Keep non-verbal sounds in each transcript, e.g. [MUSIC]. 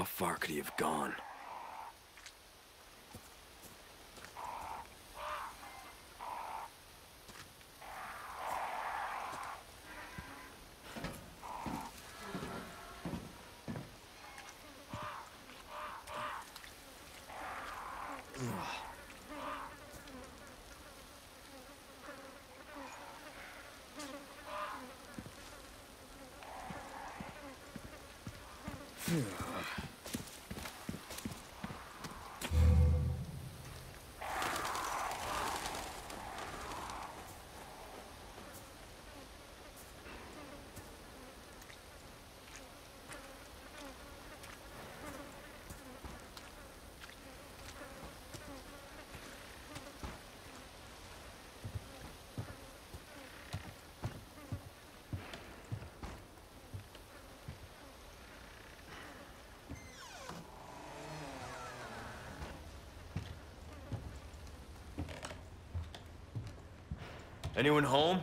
How far could he have gone? Hmm. Anyone home?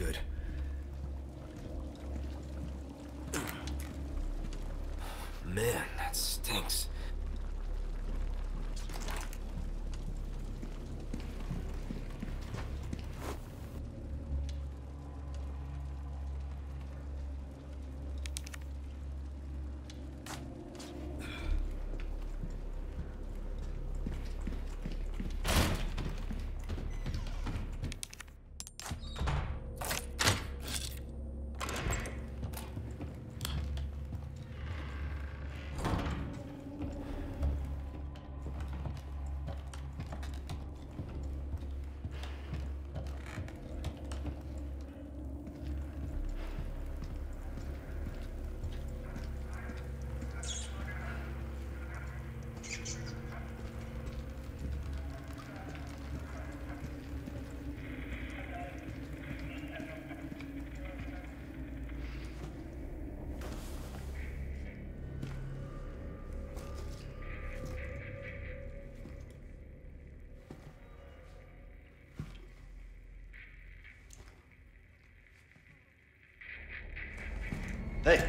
Good. Hey!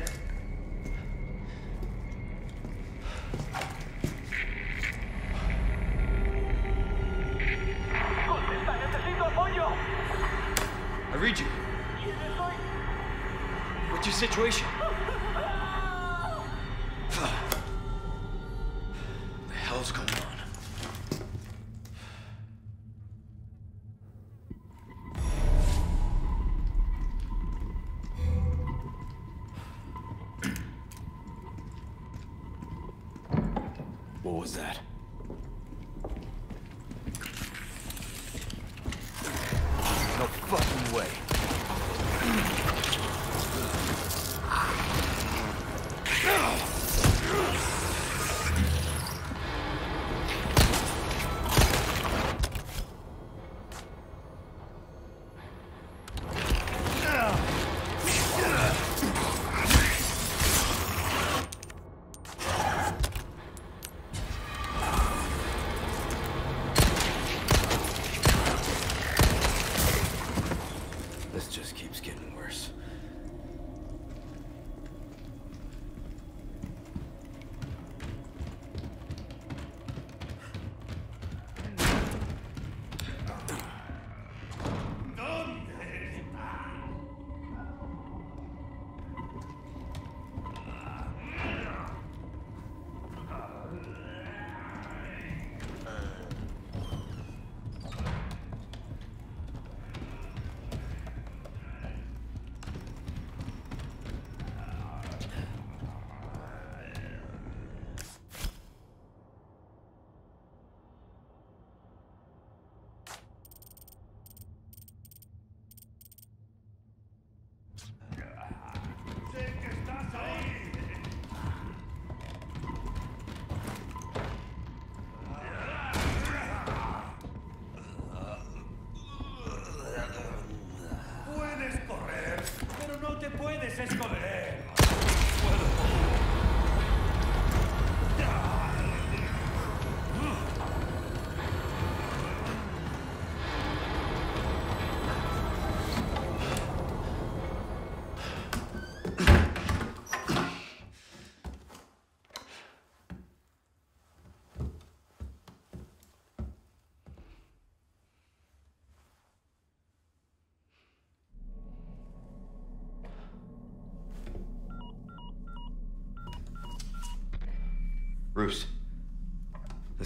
I read you. What's your situation? Was that? This just keeps getting worse.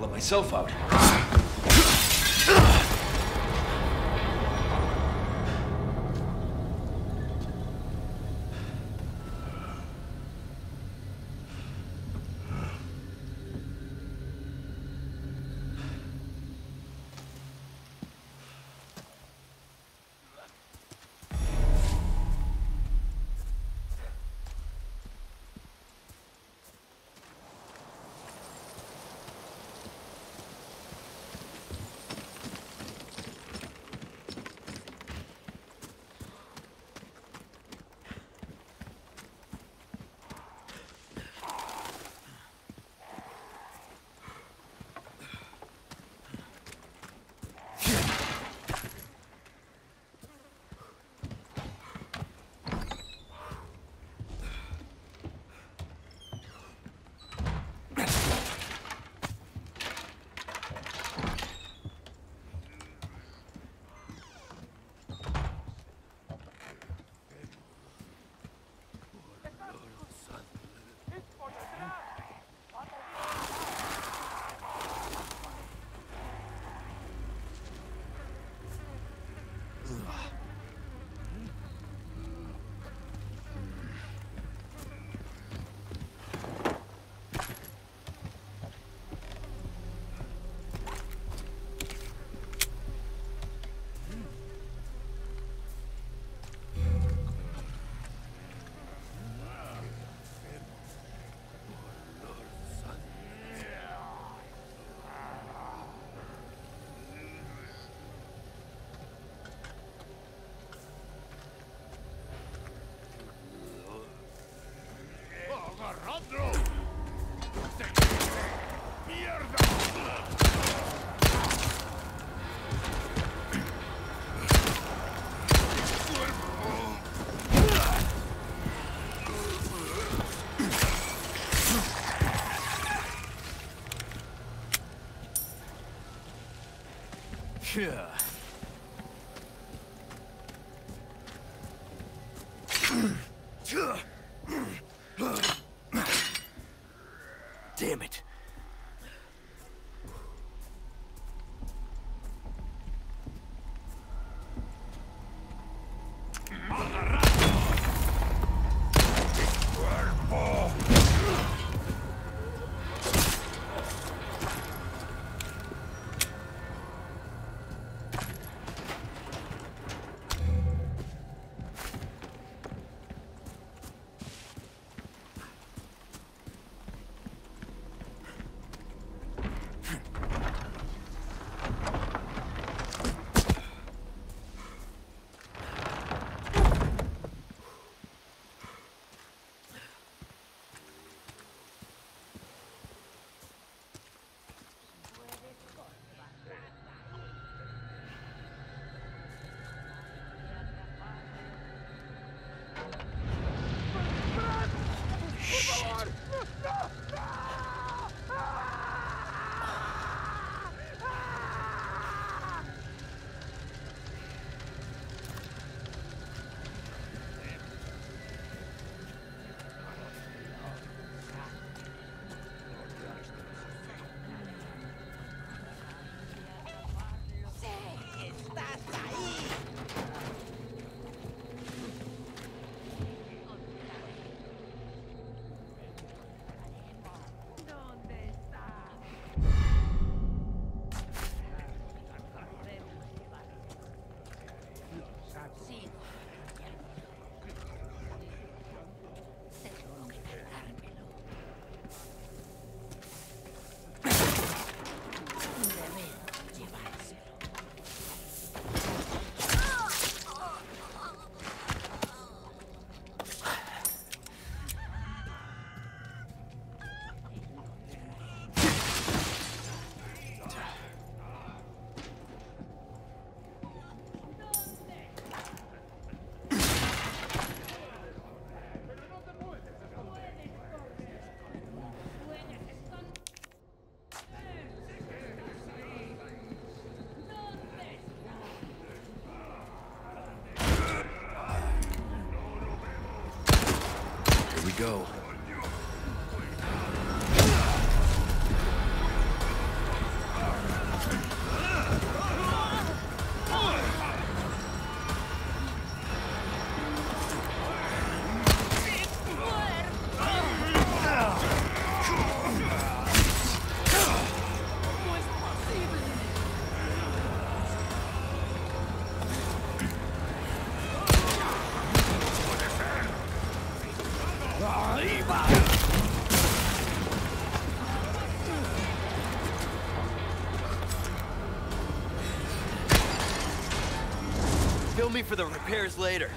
Let myself out. Yeah. [CLEARS THROAT] for the repairs later.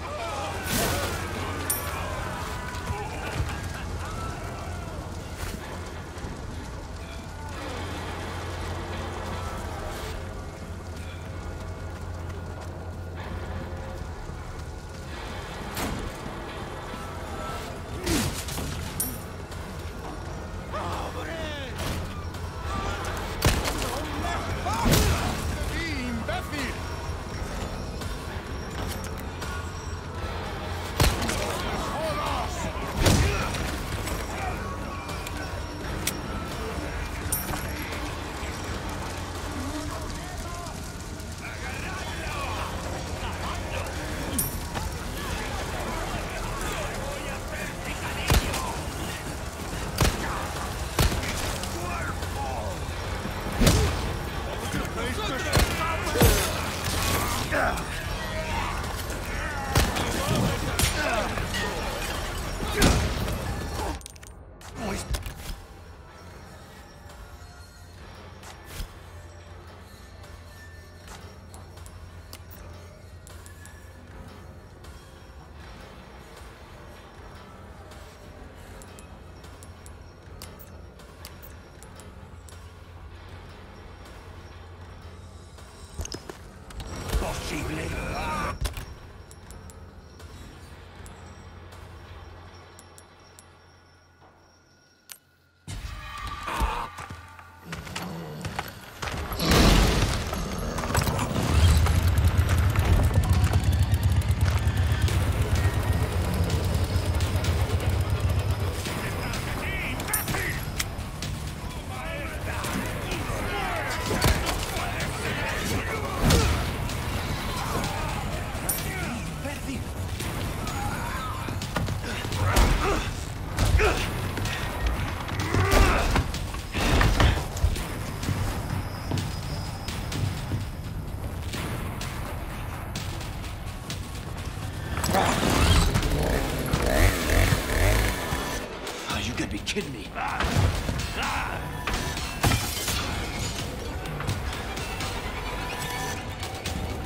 Kidding me. Ah.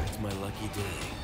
It's my lucky day.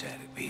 Que servir. Al